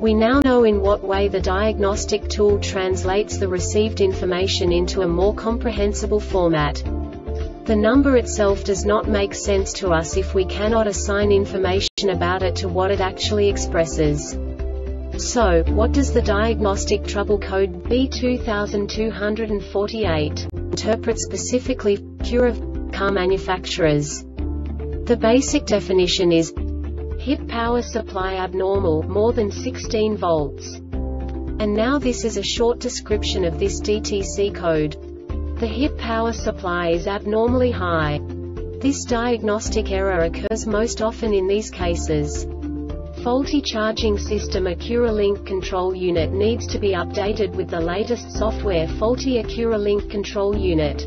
We now know in what way the diagnostic tool translates the received information into a more comprehensible format. The number itself does not make sense to us if we cannot assign information about it to what it actually expresses. So, what does the diagnostic trouble code B2248 interpret specifically for Acura car manufacturers? The basic definition is HIP power supply abnormal, more than 16 volts. And now this is a short description of this DTC code. The HIP power supply is abnormally high. This diagnostic error occurs most often in these cases. Faulty charging system AcuraLink control unit needs to be updated with the latest software Faulty AcuraLink control unit.